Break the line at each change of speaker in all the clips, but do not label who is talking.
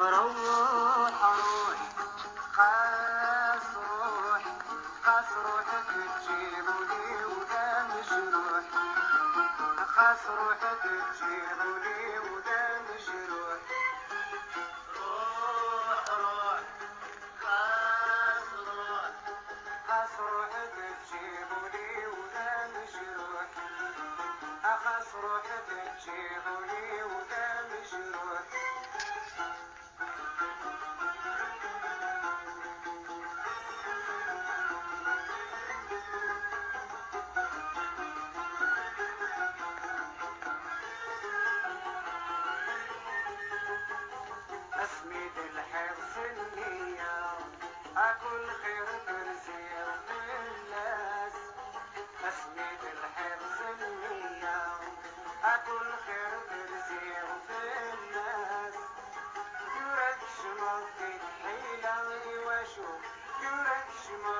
روح روح خاص روح خاص روحك تجيبولي وده مجروح روح أسميد الحرص النية. أكل خير ترزيق للناس أسميد الحرص النية. أكل خير ترزيق للناس يورك شمال حيلة واشوف يورك شمال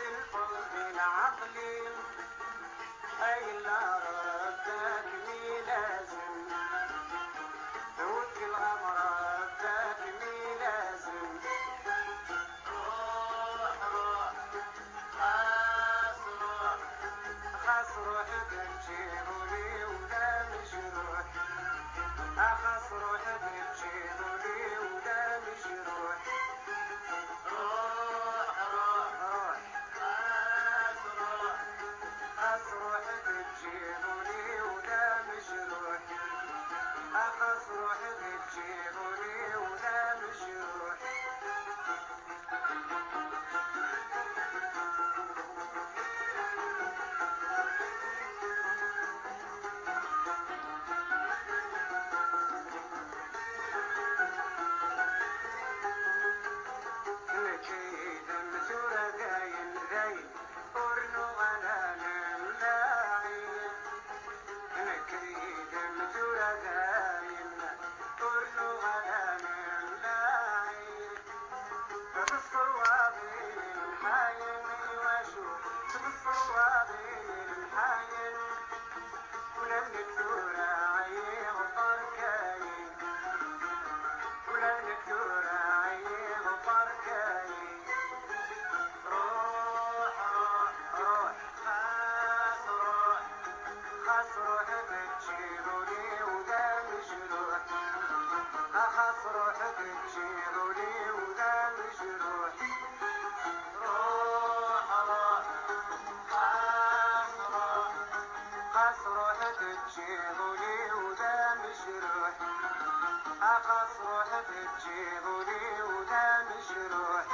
الفضل العقلي أي روحك تجيبولي ولا مجروح أخاص روحك تجيبولي ولا مجروح روح روح روح ولا تجيبولي أخاص روحك خاص روح خاص روحك أخاص روحك وده مجروح